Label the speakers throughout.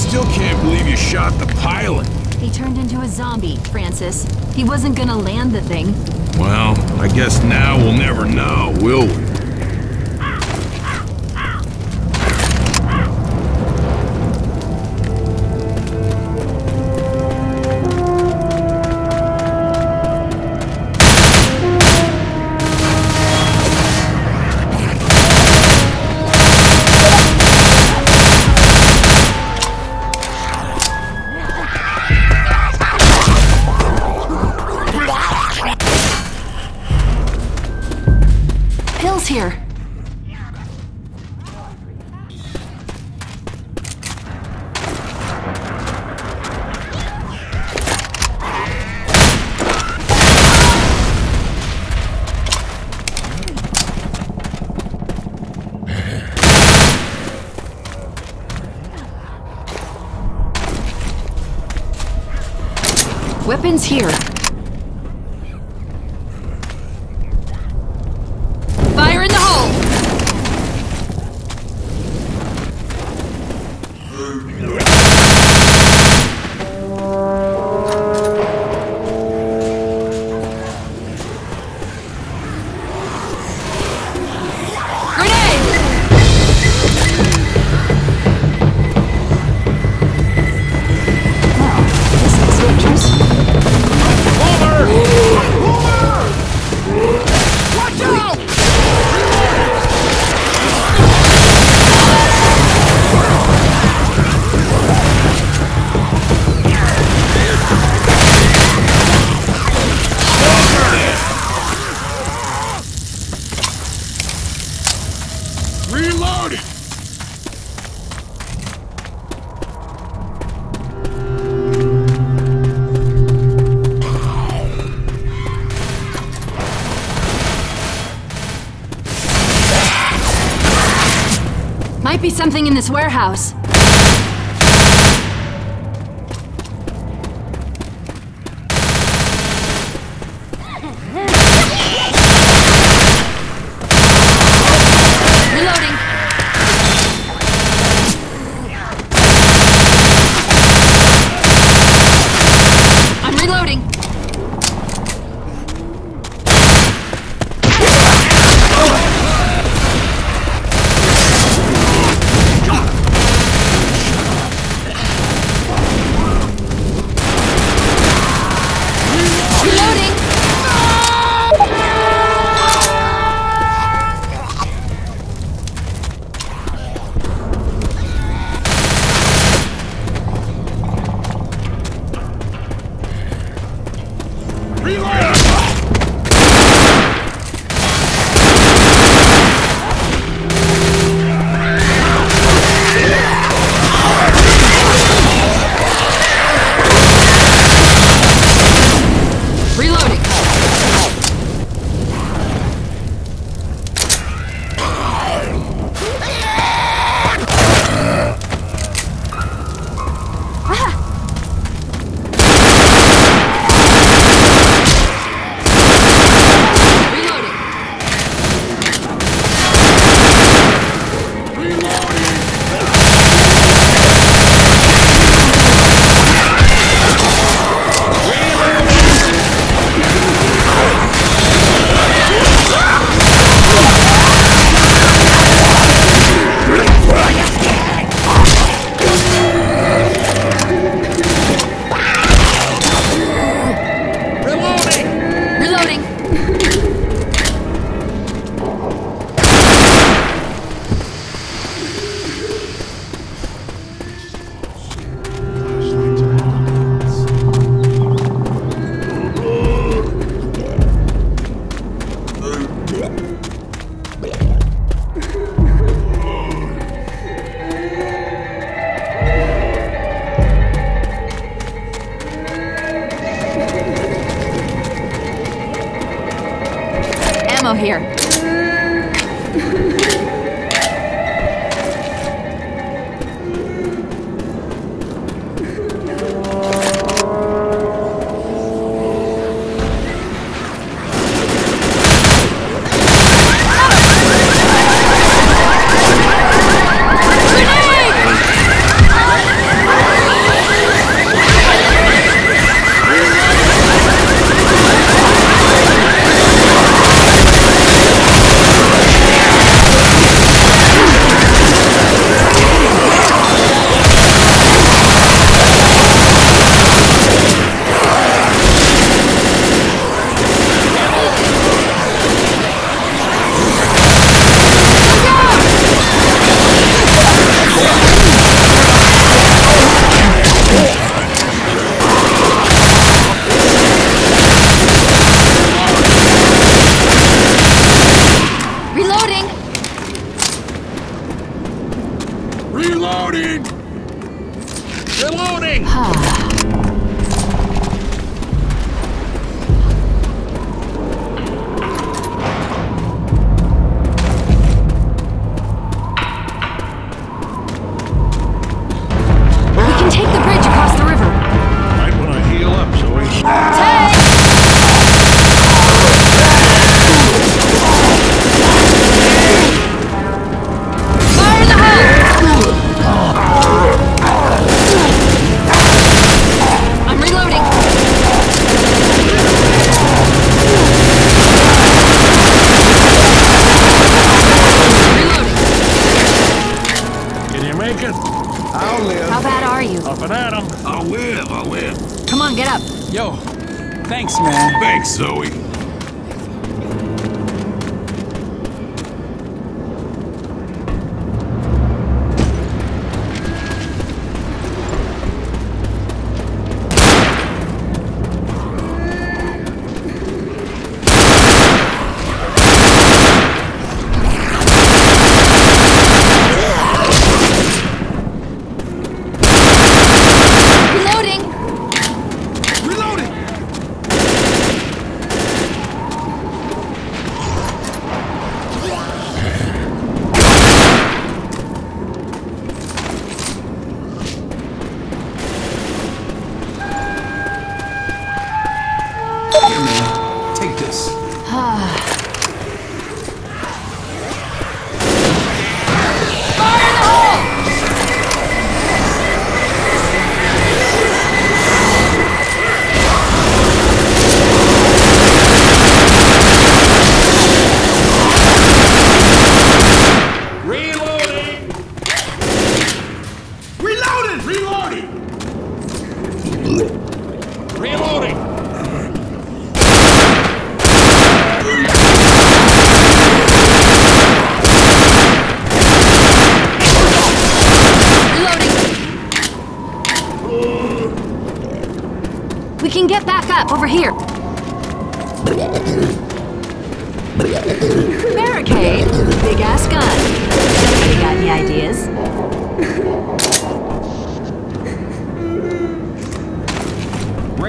Speaker 1: still can't believe you shot the pilot.
Speaker 2: He turned into a zombie, Francis. He wasn't gonna land the thing.
Speaker 1: Well, I guess now we'll never know, will we?
Speaker 2: Weapons here. Something in this warehouse.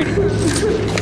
Speaker 2: fighting.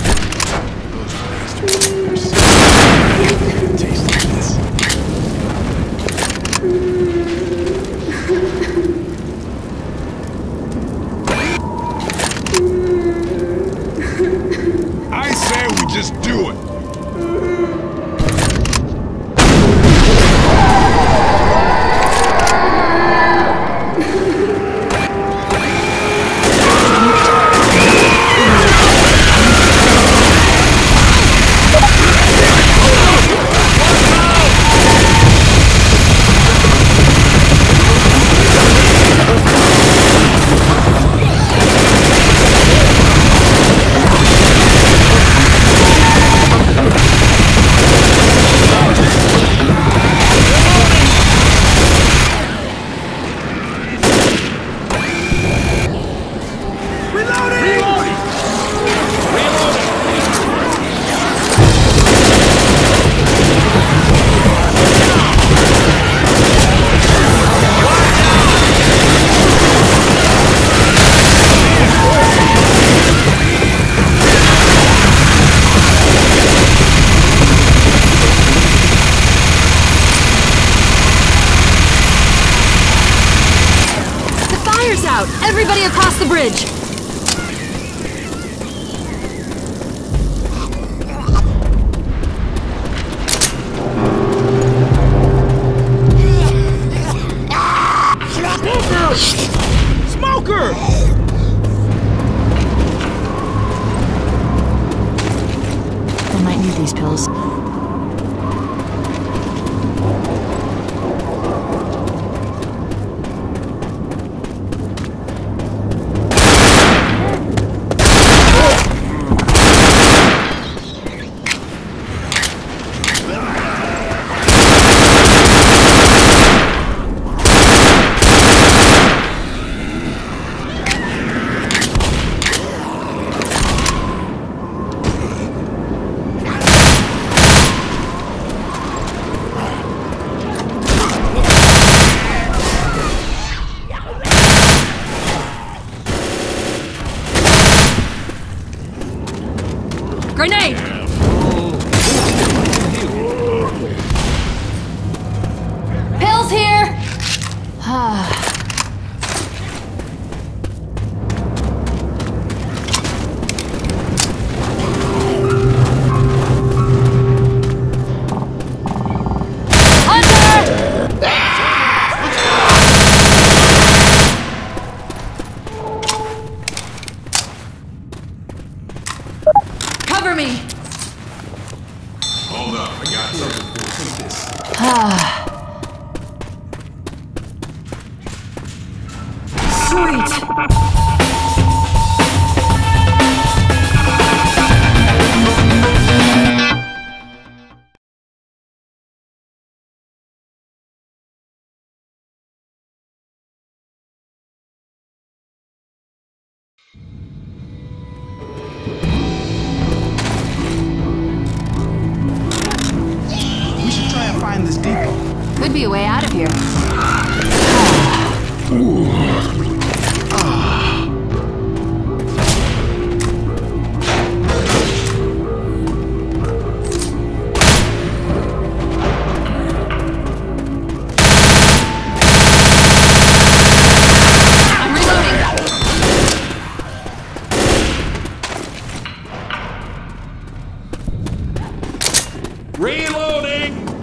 Speaker 2: Grenade! Sweet! Reloading!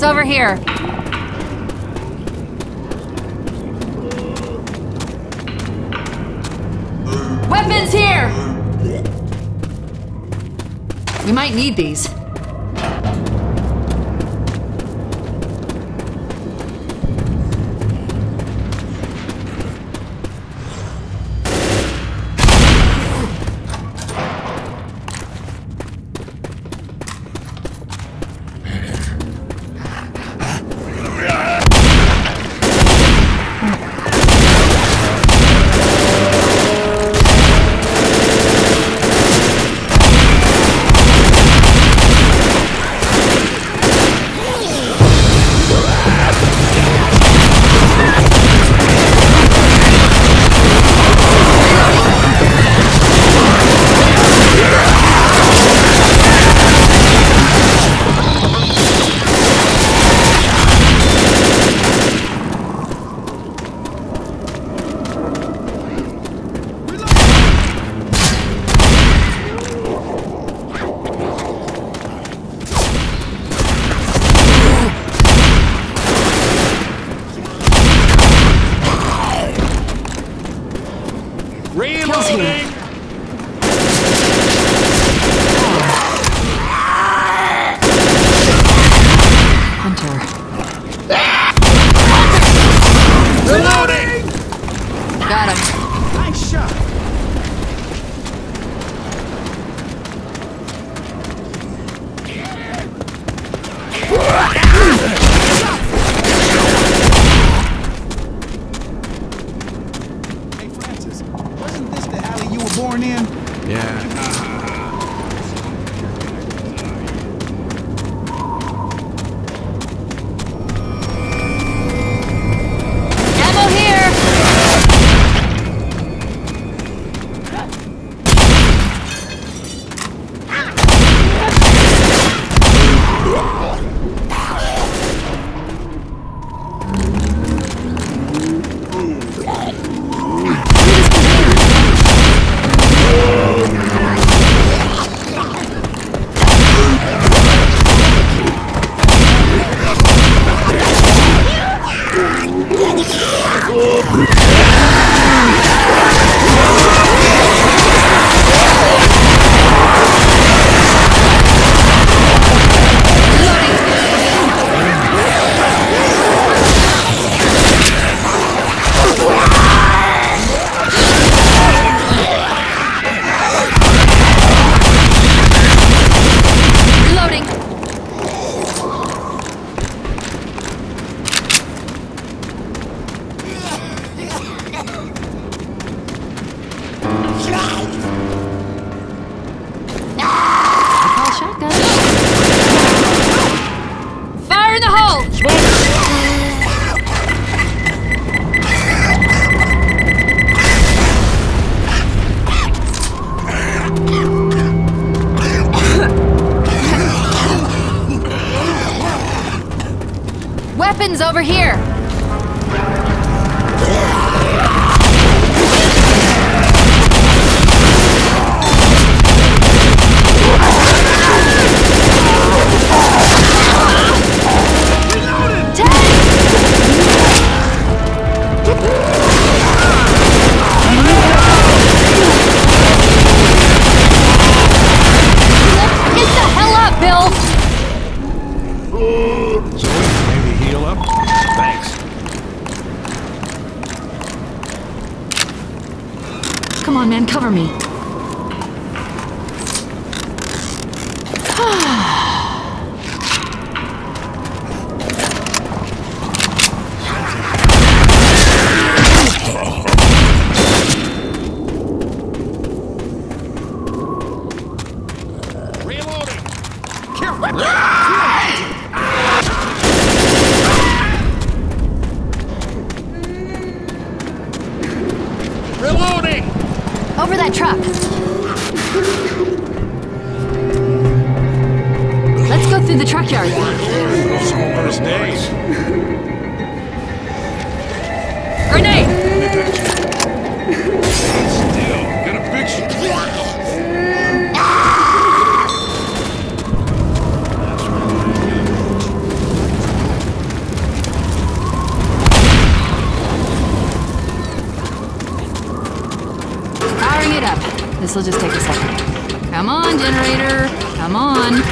Speaker 2: It's over here. Weapons here! We might need these.
Speaker 3: Reloading!
Speaker 2: Over that truck. Let's go through the truck yard.
Speaker 1: First.
Speaker 2: Grenade! This'll just take a second. Come on, generator. Come on.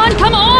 Speaker 2: Come on, come on!